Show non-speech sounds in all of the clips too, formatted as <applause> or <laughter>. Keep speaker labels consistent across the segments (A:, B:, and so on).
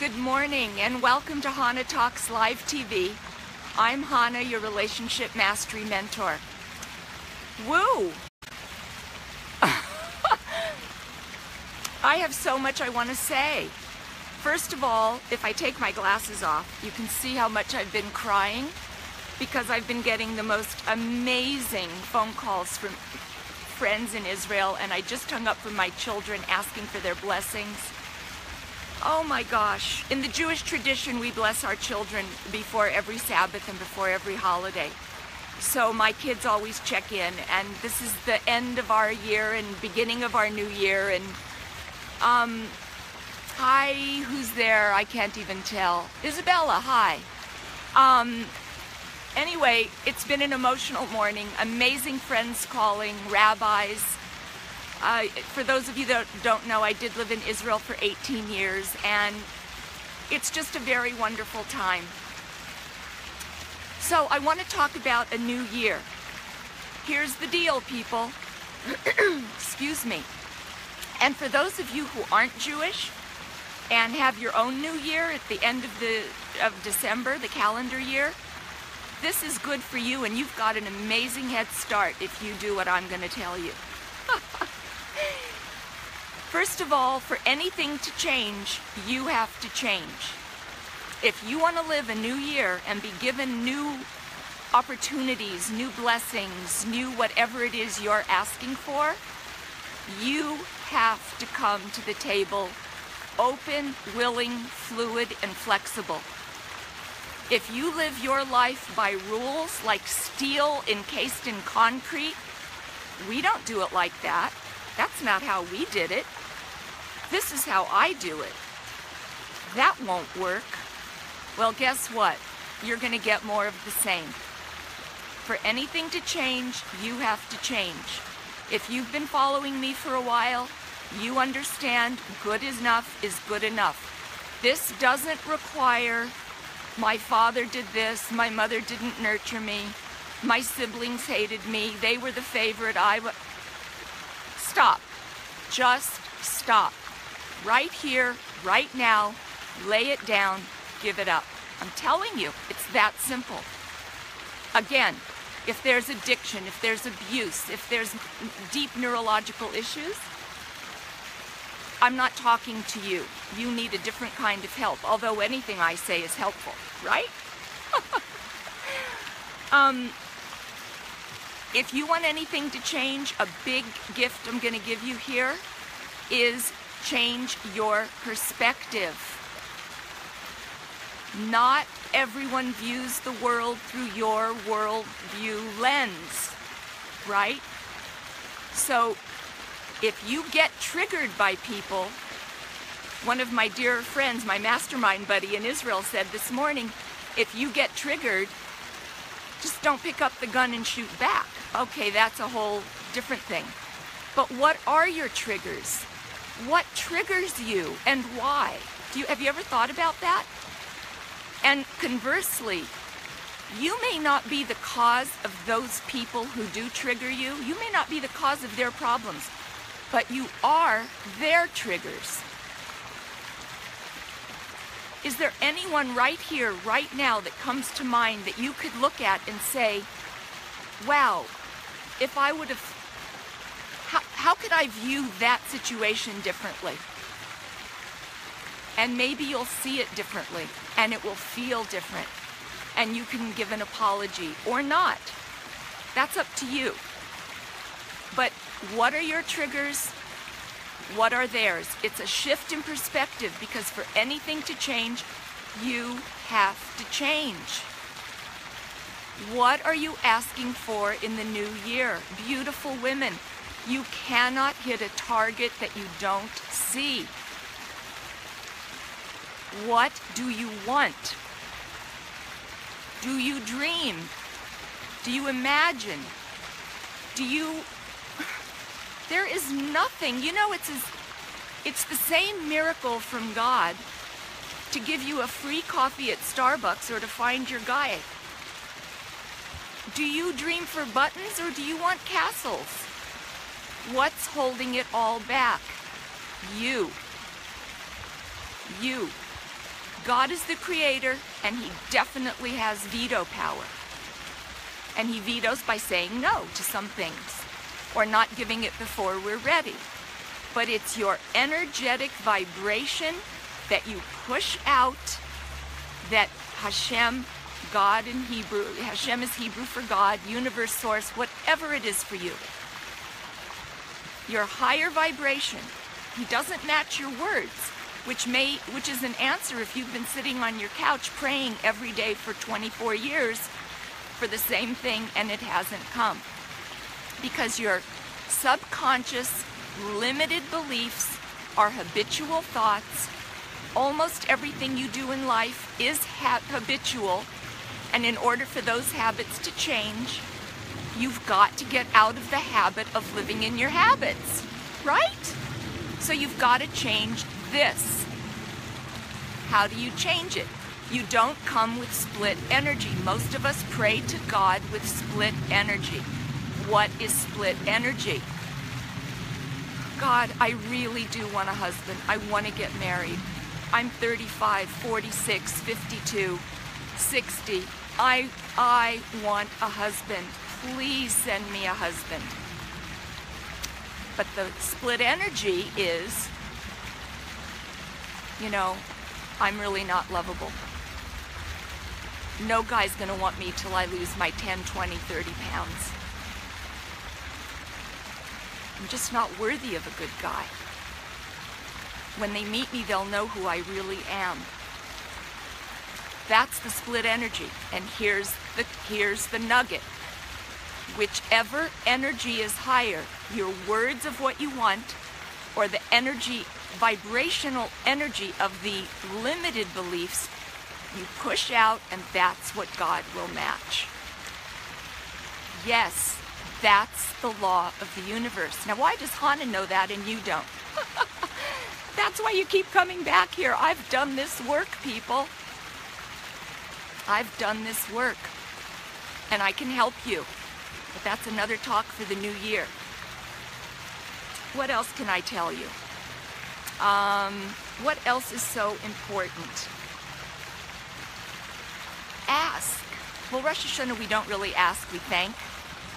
A: Good morning and welcome to Chana Talks Live TV. I'm Chana, your relationship mastery mentor. Woo! <laughs> I have so much I want to say. First of all, if I take my glasses off, you can see how much I've been crying because I've been getting the most amazing phone calls from friends in Israel, and I just hung up from my children asking for their blessings. Oh my gosh. In the Jewish tradition, we bless our children before every Sabbath and before every holiday. So my kids always check in, and this is the end of our year and beginning of our new year. And um, hi, who's there? I can't even tell. Isabella, hi. Um, anyway, it's been an emotional morning. Amazing friends calling, rabbis. Uh, for those of you that don't know, I did live in Israel for 18 years, and it's just a very wonderful time. So, I want to talk about a new year. Here's the deal, people. <clears throat> Excuse me. And for those of you who aren't Jewish and have your own new year at the end of the of December, the calendar year, this is good for you and you've got an amazing head start if you do what I'm going to tell you. <laughs> First of all, for anything to change, you have to change. If you want to live a new year and be given new opportunities, new blessings, new whatever it is you're asking for, you have to come to the table open, willing, fluid, and flexible. If you live your life by rules like steel encased in concrete, we don't do it like that. That's not how we did it. This is how I do it. That won't work. Well, guess what? You're going to get more of the same. For anything to change, you have to change. If you've been following me for a while, you understand good enough is good enough. This doesn't require my father did this, my mother didn't nurture me, my siblings hated me, they were the favorite, I was. Stop. Just stop. Right here, right now, lay it down, give it up. I'm telling you, it's that simple. Again, if there's addiction, if there's abuse, if there's deep neurological issues, I'm not talking to you. You need a different kind of help, although anything I say is helpful, right? <laughs> um, if you want anything to change, a big gift I'm going to give you here is change your perspective. Not everyone views the world through your worldview lens, right? So if you get triggered by people, one of my dear friends, my mastermind buddy in Israel said this morning, if you get triggered, just don't pick up the gun and shoot back. Okay, that's a whole different thing. But what are your triggers? What triggers you and why? Do you have you ever thought about that? And conversely, you may not be the cause of those people who do trigger you. You may not be the cause of their problems, but you are their triggers. Is there anyone right here, right now, that comes to mind that you could look at and say, wow, if I would have, how, could I view that situation differently? And maybe you'll see it differently and it will feel different. And you can give an apology or not. That's up to you. But what are your triggers? What are theirs? It's a shift in perspective because for anything to change, you have to change. What are you asking for in the new year? Beautiful women, you cannot hit a target that you don't see. What do you want? Do you dream? Do you imagine? Do you. <sighs> There is nothing. You know, it's, as, it's the same miracle from God to give you a free coffee at Starbucks or to find your guy. Do you dream for buttons or do you want castles? What's holding it all back? You. You. God is the creator, and he definitely has veto power. And he vetoes by saying no to some things or not giving it before we're ready. But it's your energetic vibration that you push out that Hashem, God in Hebrew, Hashem is Hebrew for God, universe source, whatever it is for you. Your higher vibration, he doesn't match your words which may which is an answer if you've been sitting on your couch praying every day for 24 years for the same thing and it hasn't come. Because your subconscious limited beliefs are habitual thoughts. Almost everything you do in life is ha- habitual. And in order for those habits to change you've got to get out of the habit of living in your habits right so you've got to change this. How do you change it? You don't come with split energy. Most of us pray to God with split energy. What is split energy? God, I really do want a husband. I want to get married. I'm 35, 46, 52, 60. I I want a husband. Please send me a husband. But the split energy is you know, I'm really not lovable. No guy's gonna want me till I lose my 10, 20, 30 pounds. I'm just not worthy of a good guy. When they meet me, they'll know who I really am. That's the split energy. And here's the, here's the nugget. Whichever energy is higher, your words of what you want, or the energy vibrational energy of the limited beliefs you push out, and that's what God will match. Yes, that's the law of the universe. Now, why does Chana know that and you don't? <laughs> that's why you keep coming back here. I've done this work, people. I've done this work, and I can help you. But that's another talk for the new year. What else can I tell you? Um, what else is so important? Ask. Well, Rosh Hashanah, we don't really ask, we thank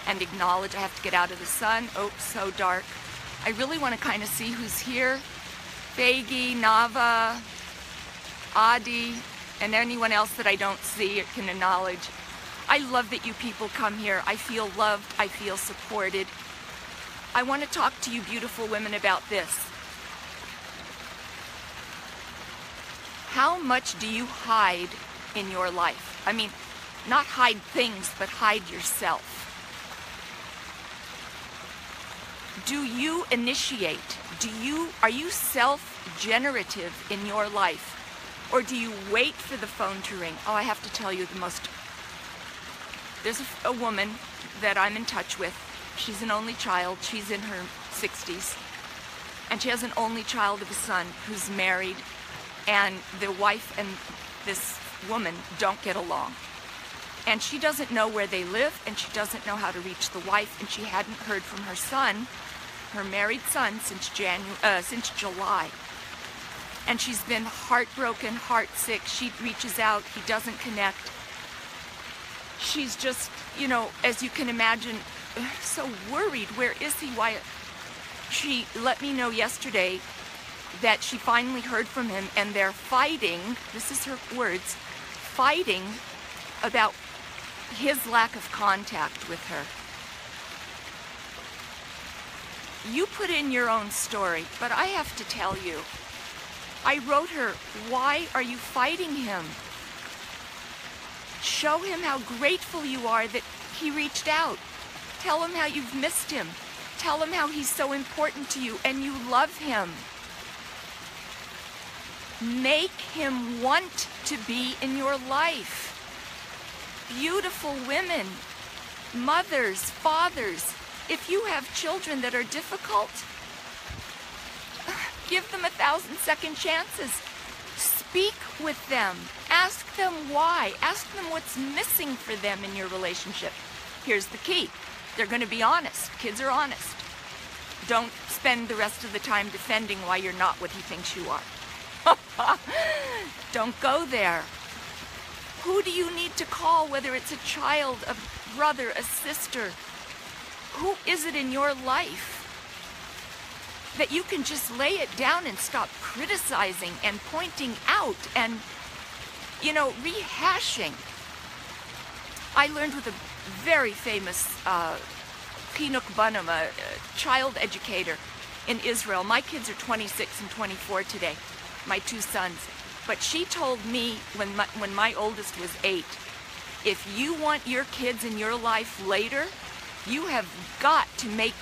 A: and acknowledge. I have to get out of the sun. Oh, so dark. I really want to kind of see who's here. Fagi, Nava, Adi, and anyone else that I don't see can acknowledge. I love that you people come here. I feel loved. I feel supported. I want to talk to you beautiful women about this. how much do you hide in your life? I mean, not hide things, but hide yourself. Do you initiate? Do you are you self-generative in your life? Or do you wait for the phone to ring? Oh, I have to tell you the most There's a, a woman that I'm in touch with. She's an only child. She's in her 60s. And she has an only child of a son who's married and the wife and this woman don't get along. And she doesn't know where they live, and she doesn't know how to reach the wife, and she hadn't heard from her son, her married son, since Janu- uh, since July. And she's been heartbroken, heartsick. She reaches out, he doesn't connect. She's just, you know, as you can imagine, so worried. Where is he? Why? She let me know yesterday that she finally heard from him and they're fighting, this is her words, fighting about his lack of contact with her. You put in your own story, but I have to tell you, I wrote her, why are you fighting him? Show him how grateful you are that he reached out. Tell him how you've missed him. Tell him how he's so important to you and you love him. Make him want to be in your life. Beautiful women, mothers, fathers, if you have children that are difficult, <sighs> give them a thousand second chances. Speak with them. Ask them why. Ask them what's missing for them in your relationship. Here's the key they're going to be honest. Kids are honest. Don't spend the rest of the time defending why you're not what he thinks you are. <laughs> Don't go there. Who do you need to call, whether it's a child, a brother, a sister? Who is it in your life that you can just lay it down and stop criticizing and pointing out and, you know, rehashing? I learned with a very famous uh, Chinuch Bunim, a, a child educator in Israel. My kids are 26 and 24 today, my two sons. But she told me when my, when my oldest was eight, if you want your kids in your life later, you have got to make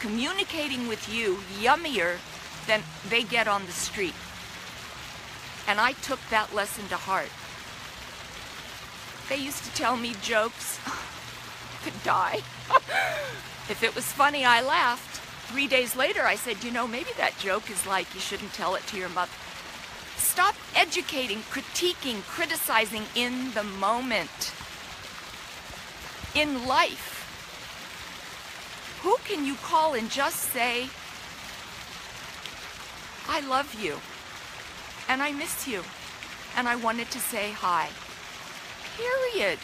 A: communicating with you yummier than they get on the street. And I took that lesson to heart. They used to tell me jokes. <laughs> could die. <laughs> if it was funny, I laughed. Three days later, I said, you know, maybe that joke is like you shouldn't tell it to your mother. Stop educating, critiquing, criticizing in the moment. In life, who can you call and just say, I love you, and I miss you, and I wanted to say hi? Period.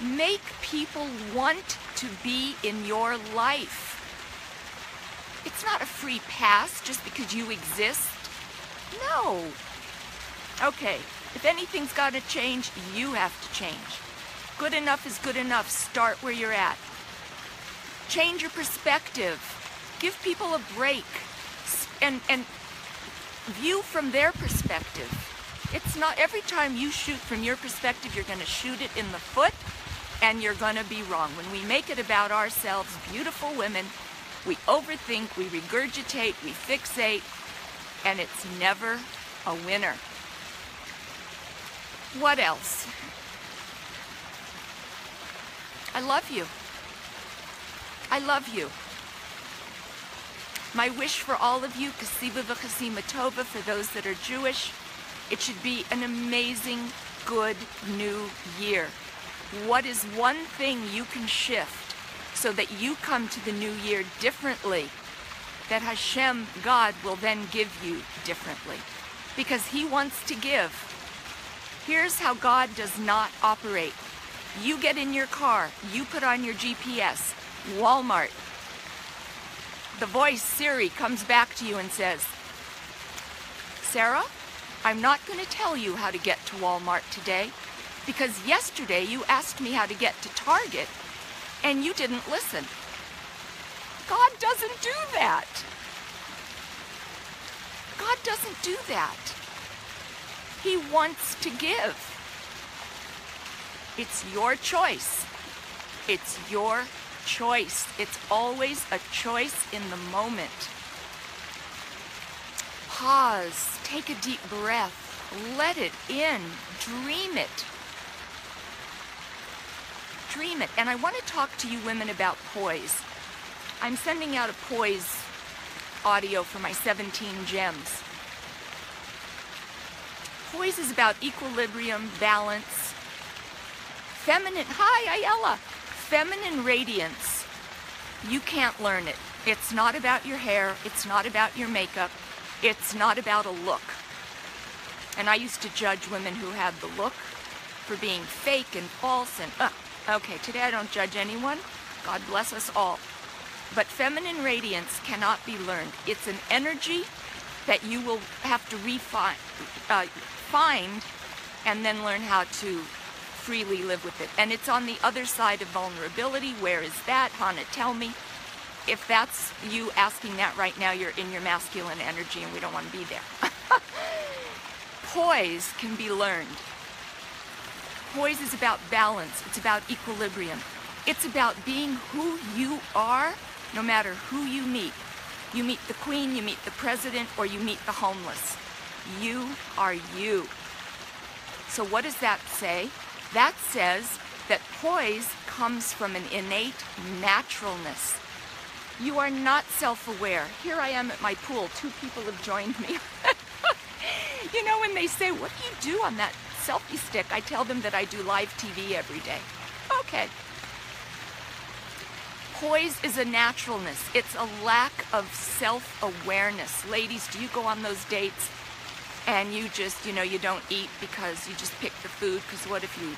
A: Make people want to be in your life. It's not a free pass just because you exist. No. Okay, if anything's got to change, you have to change. Good enough is good enough. Start where you're at. Change your perspective. Give people a break and, and view from their perspective. It's not every time you shoot from your perspective, you're going to shoot it in the foot and you're going to be wrong. When we make it about ourselves, beautiful women, we overthink, we regurgitate, we fixate, and it's never a winner. What else? I love you. I love you. My wish for all of you, Kasiba v'chasima tova, for those that are Jewish, it should be an amazing, good new year. What is one thing you can shift so that you come to the new year differently that Hashem, God, will then give you differently? Because He wants to give. Here's how God does not operate. You get in your car, you put on your GPS, Walmart. The voice, Siri, comes back to you and says, Sarah, I'm not going to tell you how to get to Walmart today because yesterday you asked me how to get to Target and you didn't listen. God doesn't do that. God doesn't do that. He wants to give. It's your choice. It's your choice. It's always a choice in the moment. Pause, take a deep breath, let it in, dream it. Dream it. And I want to talk to you women about poise. I'm sending out a poise audio for my 17 gems. Poise is about equilibrium, balance, feminine. Hi, Ayala. Feminine radiance. You can't learn it. It's not about your hair. It's not about your makeup. It's not about a look. And I used to judge women who had the look for being fake and false and, uh, okay, today I don't judge anyone. God bless us all. But feminine radiance cannot be learned. It's an energy that you will have to refine, uh, find and then learn how to freely live with it. And it's on the other side of vulnerability. Where is that? Chana, tell me if that's you asking that right now, you're in your masculine energy and we don't want to be there. <laughs> Poise can be learned. Poise is about balance, it's about equilibrium. It's about being who you are no matter who you meet. You meet the queen, you meet the president, or you meet the homeless. You are you. So, what does that say? That says that poise comes from an innate naturalness you are not self-aware. Here I am at my pool. Two people have joined me. <laughs> you know, when they say, what do you do on that selfie stick? I tell them that I do live TV every day. Okay. Poise is a naturalness. It's a lack of self-awareness. Ladies, do you go on those dates and you just, you know, you don't eat because you just pick the food? Because what if you,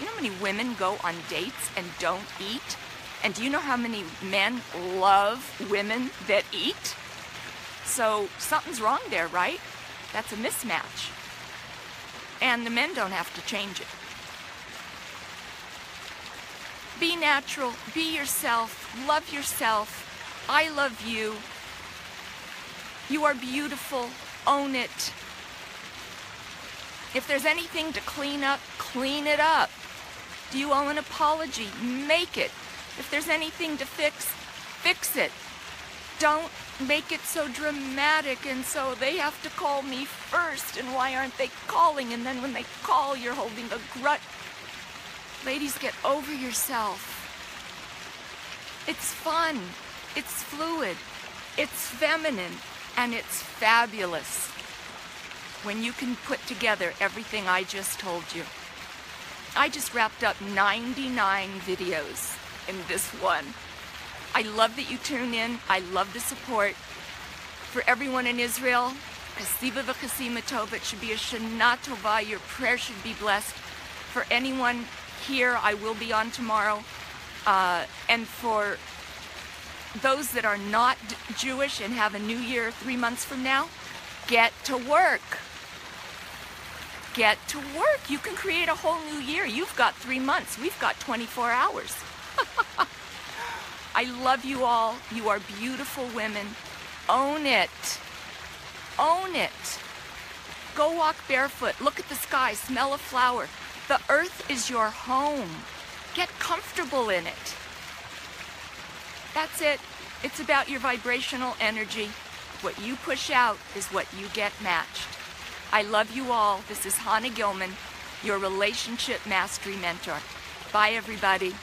A: you know how many women go on dates and don't eat? And do you know how many men love women that eat? So something's wrong there, right? That's a mismatch. And the men don't have to change it. Be natural, be yourself, love yourself. I love you. You are beautiful, own it. If there's anything to clean up, clean it up. Do you owe an apology? Make it. If there's anything to fix, fix it. Don't make it so dramatic and so they have to call me first and why aren't they calling and then when they call you're holding a grudge Ladies, get over yourself. It's fun. It's fluid. It's feminine. And it's fabulous when you can put together everything I just told you. I just wrapped up 99 videos in this one. I love that you tune in. I love the support. For everyone in Israel, Kasiva v'chasima tova, it should be a Shana Tova. Your prayer should be blessed. For anyone here. I will be on tomorrow. Uh, and for those that are not Jewish and have a new year three months from now, get to work. Get to work. You can create a whole new year. You've got three months. We've got 24 hours. <laughs> I love you all. You are beautiful women. Own it. Own it. Go walk barefoot. Look at the sky. Smell a flower. The earth is your home. Get comfortable in it. That's it. It's about your vibrational energy. What you push out is what you get matched. I love you all. This is Chana Gilman, your relationship mastery mentor. Bye, everybody.